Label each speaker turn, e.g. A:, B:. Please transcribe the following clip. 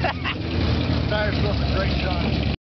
A: Tires was a great shot.